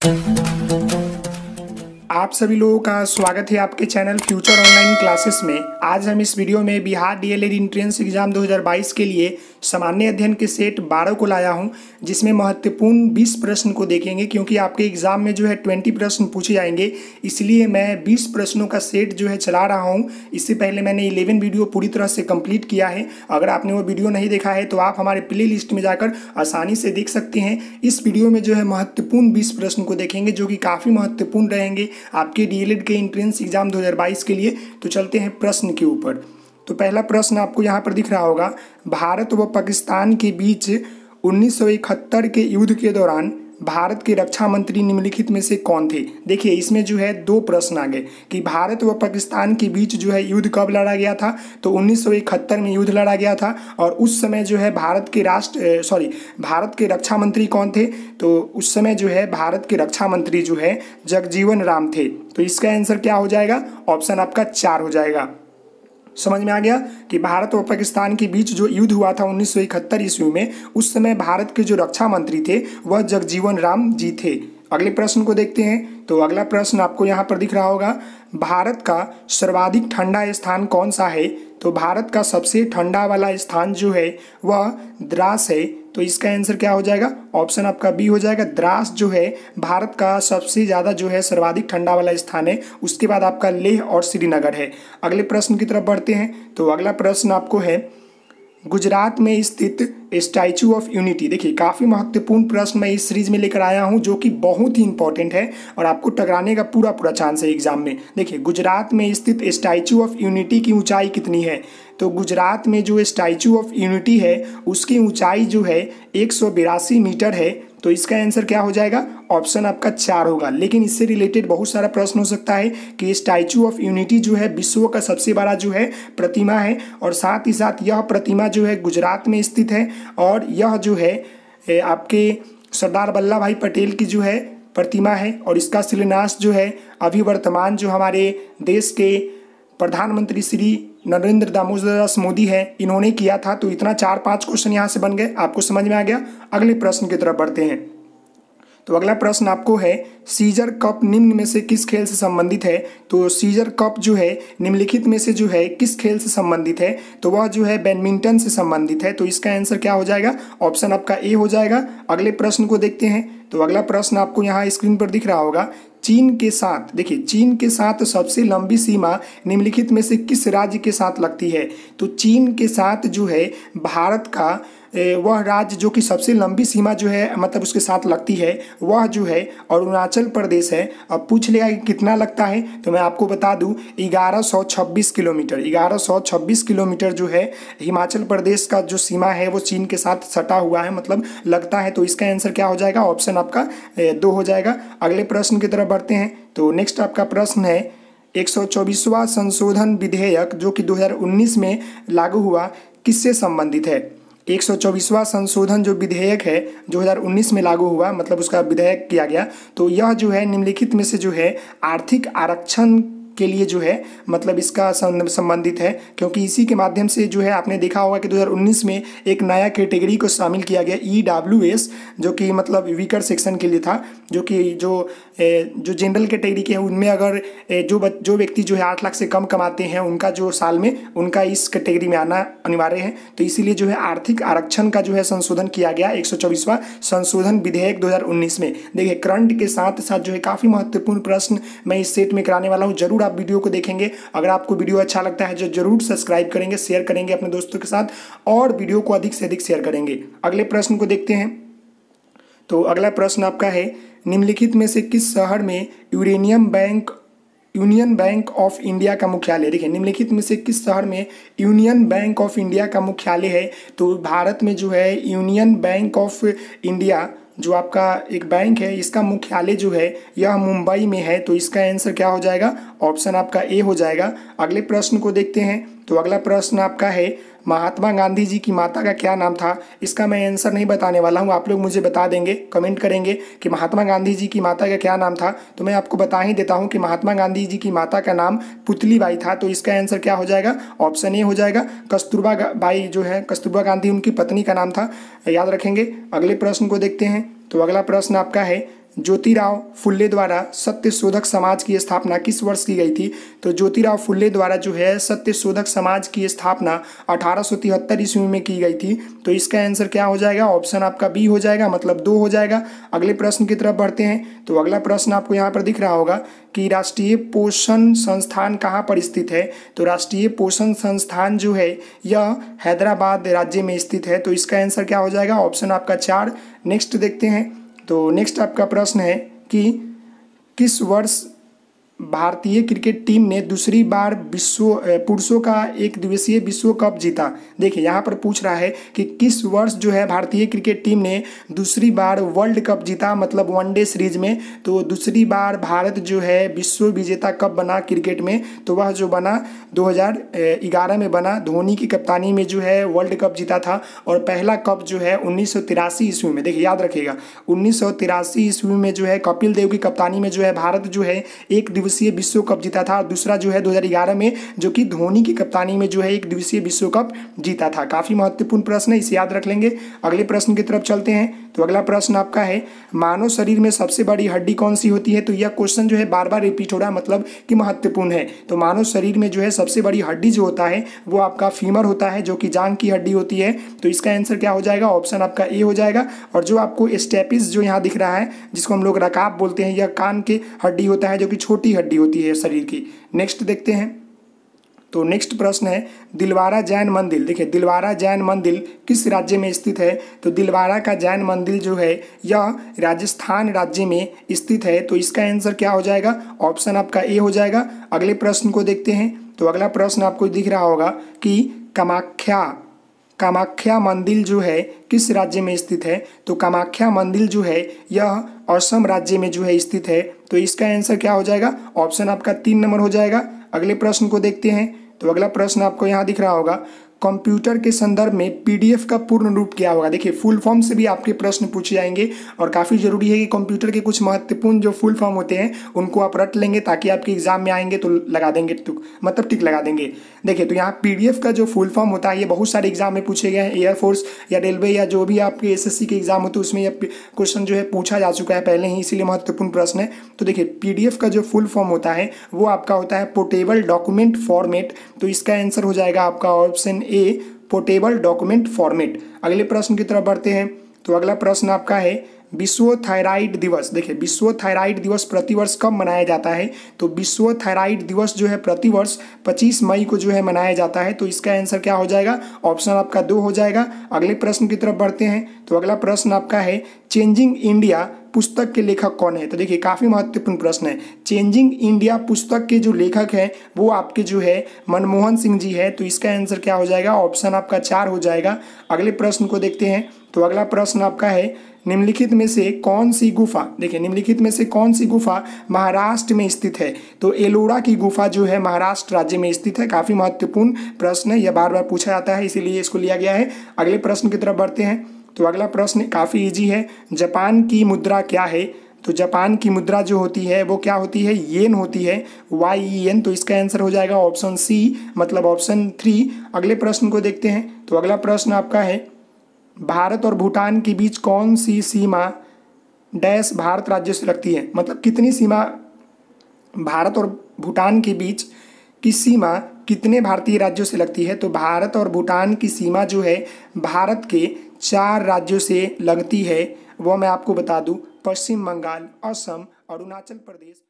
Thank mm -hmm. you. आप सभी लोगों का स्वागत है आपके चैनल फ्यूचर ऑनलाइन क्लासेस में। आज हम इस वीडियो में बिहार डीएलएड एंट्रेंस एग्ज़ाम 2022 के लिए सामान्य अध्ययन के सेट 12 को लाया हूँ, जिसमें महत्वपूर्ण 20 प्रश्न को देखेंगे, क्योंकि आपके एग्ज़ाम में जो है 20 प्रश्न पूछे जाएँगे। इसलिए मैं 20 प्रश्नों का सेट जो है चला रहा हूँ। इससे पहले मैंने इलेवन वीडियो पूरी तरह से कंप्लीट किया है। अगर आपने वो वीडियो नहीं देखा है तो आप हमारे प्ले लिस्ट में जाकर आसानी से देख सकते हैं। इस वीडियो में जो है महत्वपूर्ण बीस प्रश्न को देखेंगे, जो कि काफ़ी महत्वपूर्ण रहेंगे। आपके डीएलएड के एंट्रेंस एग्ज़ाम 2022 के लिए तो चलते हैं प्रश्न के ऊपर। तो पहला प्रश्न आपको यहाँ पर दिख रहा होगा, भारत व पाकिस्तान के बीच 1971 के युद्ध के दौरान भारत के रक्षा मंत्री निम्नलिखित में से कौन थे? देखिए, इसमें जो है दो प्रश्न आ गए कि भारत व पाकिस्तान के बीच जो है युद्ध कब लड़ा गया था? तो 1971 में युद्ध लड़ा गया था और उस समय जो है भारत के राष्ट्र सॉरी भारत के रक्षा मंत्री कौन थे? तो उस समय जो है भारत के रक्षा मंत्री जो है जगजीवन राम थे। तो इसका आंसर क्या हो जाएगा? ऑप्शन आपका चार हो जाएगा। समझ में आ गया कि भारत और पाकिस्तान के बीच जो युद्ध हुआ था उन्नीस सौ इकहत्तर ईस्वी में, उस समय भारत के जो रक्षा मंत्री थे, वह जगजीवन राम जी थे। अगले प्रश्न को देखते हैं। तो अगला प्रश्न आपको यहाँ पर दिख रहा होगा। भारत का सर्वाधिक ठंडा स्थान कौन सा है? तो भारत का सबसे ठंडा वाला स्थान जो है, वह द्रास है। तो इसका आंसर क्या हो जाएगा? ऑप्शन आपका बी हो जाएगा। द्रास जो है, भारत का सबसे ज़्यादा जो है सर्वाधिक ठंडा वाला स्थान है। उसके बाद आपका लेह और श्रीनगर है। अगले प्रश्न की तरफ़ बढ़ते हैं। तो अगला प्रश्न आपको है गुजरात में स्थित स्टैचू ऑफ़ यूनिटी देखिए, काफ़ी महत्वपूर्ण प्रश्न मैं इस सीरीज़ में लेकर आया हूँ, जो कि बहुत ही इंपॉर्टेंट है और आपको टकराने का पूरा पूरा चांस है एग्ज़ाम में। देखिए, गुजरात में स्थित स्टैचू ऑफ़ यूनिटी की ऊंचाई कितनी है? तो गुजरात में जो स्टैचू ऑफ़ यूनिटी है, उसकी ऊंचाई जो है, एक मीटर है। तो इसका आंसर क्या हो जाएगा? ऑप्शन आपका चार होगा। लेकिन इससे रिलेटेड बहुत सारा प्रश्न हो सकता है कि स्टैचू ऑफ़ यूनिटी जो है विश्व का सबसे बड़ा जो है प्रतिमा है और साथ ही साथ यह प्रतिमा जो है गुजरात में स्थित है और यह जो है आपके सरदार वल्लभ भाई पटेल की जो है प्रतिमा है और इसका शिलान्यास जो है अभी वर्तमान जो हमारे देश के प्रधानमंत्री श्री नरेंद्र दामोदर दास मोदी है, इन्होंने किया था तो इतना चार पाँच क्वेश्चन यहाँ से बन गए, आपको समझ में आ गया? अगले प्रश्न की तरफ़ बढ़ते हैं। तो अगला प्रश्न आपको है, सीजर कप निम्न में से किस खेल से संबंधित है? तो सीजर कप जो है, निम्नलिखित में से जो है, किस खेल से संबंधित है? तो वह जो है, बैडमिंटन से संबंधित है। तो इसका आंसर क्या हो जाएगा? ऑप्शन आपका ए हो जाएगा। अगले प्रश्न को देखते हैं। तो अगला प्रश्न आपको यहाँ स्क्रीन पर दिख रहा होगा। चीन के साथ, देखिए, चीन के साथ सबसे लंबी सीमा निम्नलिखित में से किस राज्य के साथ लगती है? तो चीन के साथ जो है, भारत का वह राज्य जो कि सबसे लंबी सीमा जो है मतलब उसके साथ लगती है, वह जो है अरुणाचल प्रदेश है, अब पूछ लिया कि कितना लगता है तो मैं आपको बता दूँ 1126 किलोमीटर 1126 किलोमीटर जो है, हिमाचल प्रदेश का जो सीमा है, वो चीन के साथ सटा हुआ है मतलब लगता है तो इसका आंसर क्या हो जाएगा? ऑप्शन आपका दो हो जाएगा। अगले प्रश्न की तरफ़ बढ़ते हैं तो नेक्स्ट आपका प्रश्न है, एक संशोधन विधेयक जो कि 2019 में लागू हुआ, किससे संबंधित है? एक संशोधन जो विधेयक है 2019 में लागू हुआ मतलब उसका विधेयक किया गया तो यह जो है निम्नलिखित में से जो है आर्थिक आरक्षण के लिए जो है मतलब इसका संबंधित है, क्योंकि इसी के माध्यम से जो है आपने देखा होगा कि 2019 में एक नया कैटेगरी को शामिल किया गया ई डब्ल्यू एस जो कि मतलब वीकर सेक्शन के लिए था, जो कि जो जो जनरल कैटेगरी के हैं, उनमें अगर जो जो व्यक्ति जो है आठ लाख से कम कमाते हैं, उनका जो साल में, उनका इस कैटेगरी में आना अनिवार्य है। तो इसीलिए जो है आर्थिक आरक्षण का जो है संशोधन किया गया एक संशोधन विधेयक दो हज़ार उन्नीस में। देखिए करंट के साथ साथ जो है काफ़ी महत्वपूर्ण प्रश्न मैं इस सेट में कराने वाला हूँ। ज़रूर आप वीडियो को देखेंगे। अगर आपको वीडियो अच्छा लगता है जो ज़रूर सब्सक्राइब करेंगे शेयर करेंगे अपने दोस्तों के साथ और वीडियो को अधिक से अधिक शेयर करेंगे। अगले प्रश्न को देखते हैं। तो अगला प्रश्न आपका है निम्नलिखित में से किस शहर में uranium bank, union bank of India का मुख्यालय? देखिए, निम्नलिखित में से किस शहर में यूनियन बैंक ऑफ़ इंडिया का मुख्यालय है? तो भारत में जो है, यूनियन बैंक ऑफ़ इंडिया, जो आपका एक बैंक है, इसका मुख्यालय जो है, यह मुंबई में है। तो इसका आंसर क्या हो जाएगा? ऑप्शन आपका ए हो जाएगा। अगले प्रश्न को देखते हैं। तो अगला प्रश्न आपका है, महात्मा गांधी जी की माता का क्या नाम था? इसका मैं आंसर नहीं बताने वाला हूँ, आप लोग मुझे बता देंगे कमेंट करेंगे कि महात्मा गांधी जी की माता का क्या नाम था? तो मैं आपको बता ही देता हूँ कि महात्मा गांधी जी की माता का नाम पुतली बाई था तो इसका आंसर क्या हो जाएगा? ऑप्शन ए हो जाएगा, कस्तूरबा बाई जो है, कस्तूरबा गांधी उनकी पत्नी का नाम था। याद रखेंगे, अगले प्रश्न को देखते हैं। तो अगला प्रश्न आपका है ज्योतिराव फुल्ले द्वारा सत्य शोधक समाज की स्थापना किस वर्ष की गई थी? तो ज्योतिराव फुल्ले द्वारा जो है सत्य शोधक समाज की स्थापना अठारह सौ तिहत्तर ईस्वी में की गई थी। तो इसका आंसर क्या हो जाएगा? ऑप्शन आपका बी हो जाएगा मतलब दो हो जाएगा। अगले प्रश्न की तरफ़ बढ़ते हैं। तो अगला प्रश्न आपको यहाँ पर दिख रहा होगा कि राष्ट्रीय पोषण संस्थान कहाँ पर स्थित है? तो राष्ट्रीय पोषण संस्थान जो है, यह हैदराबाद राज्य में स्थित है। तो इसका आंसर क्या हो जाएगा? ऑप्शन आपका चार। नेक्स्ट देखते हैं। तो नेक्स्ट आपका प्रश्न है कि किस वर्ष भारतीय क्रिकेट टीम ने दूसरी बार विश्व पुरुषों का एक दिवसीय विश्व कप जीता। देखिए, यहाँ पर पूछ रहा है कि किस वर्ष जो है भारतीय क्रिकेट टीम ने दूसरी बार वर्ल्ड कप जीता मतलब वनडे सीरीज़ में। तो दूसरी बार भारत जो है विश्व विजेता कप बना क्रिकेट में। तो वह जो बना 2011 में बना, धोनी की कप्तानी में जो है वर्ल्ड कप जीता था। और पहला कप जो है उन्नीस ईस्वी में, देखिए, याद रखिएगा, उन्नीस ईस्वी में जो है कपिल देव की कप्तानी में जो है भारत जो है एक दिवसीय विश्व कप जीता था। और दूसरा जो है 2011 में, जो कि धोनी की कप्तानी में जो है एक दिवसीय विश्व कप जीता था। काफ़ी महत्वपूर्ण प्रश्न है, इसे याद रख लेंगे। अगले प्रश्न की तरफ़ चलते हैं। तो अगला प्रश्न आपका है, मानव शरीर में सबसे बड़ी हड्डी कौन सी होती है? तो यह क्वेश्चन जो है बार बार रिपीट हो रहा है मतलब कि महत्वपूर्ण है। तो मानव शरीर में जो है सबसे बड़ी हड्डी जो होता है, वो आपका फीमर होता है, जो कि जांग की हड्डी होती है। तो इसका आंसर क्या हो जाएगा? ऑप्शन आपका ए हो जाएगा। और जो आपको स्टेपिस जो यहाँ दिख रहा है, जिसको हम लोग रकाब बोलते हैं, यह कान की हड्डी होता है, जो कि छोटी हड्डी होती है शरीर की। नेक्स्ट देखते हैं। तो नेक्स्ट प्रश्न है, दिलवारा जैन मंदिर। देखिए, दिलवारा जैन मंदिर किस राज्य में स्थित है? तो दिलवारा का जैन मंदिर जो है, यह राजस्थान राज्य में स्थित है। तो इसका आंसर क्या हो जाएगा? ऑप्शन आपका ए हो जाएगा। अगले प्रश्न को देखते हैं। तो अगला प्रश्न आपको दिख रहा होगा कि कामाख्या कामाख्या मंदिर जो है, किस राज्य में स्थित है? तो कामाख्या मंदिर जो है, यह असम राज्य में जो है स्थित है। तो इसका आंसर क्या हो जाएगा? ऑप्शन आपका तीन नंबर हो जाएगा। अगले प्रश्न को देखते हैं। तो अगला प्रश्न आपको यहाँ दिख रहा होगा। कंप्यूटर के संदर्भ में पीडीएफ का पूर्ण रूप क्या होगा? देखिए, फुल फॉर्म से भी आपके प्रश्न पूछे जाएँगे और काफ़ी ज़रूरी है कि कंप्यूटर के कुछ महत्वपूर्ण जो फुल फॉर्म होते हैं, उनको आप रट लेंगे ताकि आपके एग्ज़ाम में आएँगे तो लगा देंगे मतलब टिक लगा देंगे। देखिए तो यहाँ पी का जो फुल फॉर्म होता है, ये बहुत सारे एग्ज़ाम में पूछे गए हैं एयरफोर्स या रेलवे या जो भी आपके एसएससी के एग्ज़ाम होते हैं, उसमें यह क्वेश्चन जो है पूछा जा चुका है पहले ही, इसीलिए महत्वपूर्ण प्रश्न है। तो देखिए, पीडीएफ का जो फुल फॉर्म होता है, वो आपका होता है पोर्टेबल डॉक्यूमेंट फॉर्मेट तो इसका आंसर हो जाएगा आपका option A portable document format अगले प्रश्न की तरफ़ बढ़ते हैं। तो अगला प्रश्न आपका है विश्व थायराइड दिवस। देखिए विश्व थायराइड दिवस प्रतिवर्ष कब मनाया जाता है? तो विश्व थायराइड दिवस जो है प्रतिवर्ष 25 मई को जो है मनाया जाता है। तो इसका आंसर क्या हो जाएगा? ऑप्शन आपका दो हो जाएगा। अगले प्रश्न की तरफ़ बढ़ते हैं। तो अगला प्रश्न आपका है, चेंजिंग इंडिया पुस्तक के लेखक कौन है? तो देखिए, काफ़ी महत्वपूर्ण प्रश्न है। चेंजिंग इंडिया पुस्तक के जो लेखक हैं, वो आपके जो है मनमोहन सिंह जी है। तो इसका आंसर क्या हो जाएगा? ऑप्शन आपका चार हो जाएगा। अगले प्रश्न को देखते हैं। तो अगला प्रश्न आपका है निम्नलिखित में से कौन सी गुफा, देखिए निम्नलिखित में से कौन सी गुफा महाराष्ट्र में स्थित है? तो एलोरा की गुफा जो है महाराष्ट्र राज्य में स्थित है। काफ़ी महत्वपूर्ण प्रश्न है, यह बार बार पूछा जाता है, इसीलिए इसको लिया गया है। अगले प्रश्न की तरफ़ बढ़ते हैं। तो अगला प्रश्न काफ़ी ईजी है, जापान की मुद्रा क्या है? तो जापान की मुद्रा जो होती है, वो क्या होती है? येन होती है वाई ई एन तो इसका आंसर हो जाएगा ऑप्शन सी मतलब ऑप्शन थ्री अगले प्रश्न को देखते हैं। तो अगला प्रश्न आपका है भारत और भूटान के बीच कौन सी सीमा डैश भारत राज्य से लगती है? मतलब कितनी सीमा भारत और भूटान के बीच की सीमा कितने भारतीय राज्यों से लगती है? तो भारत और भूटान की सीमा जो है भारत के चार राज्यों से लगती है, वो मैं आपको बता दूँ। पश्चिम बंगाल, असम, अरुणाचल प्रदेश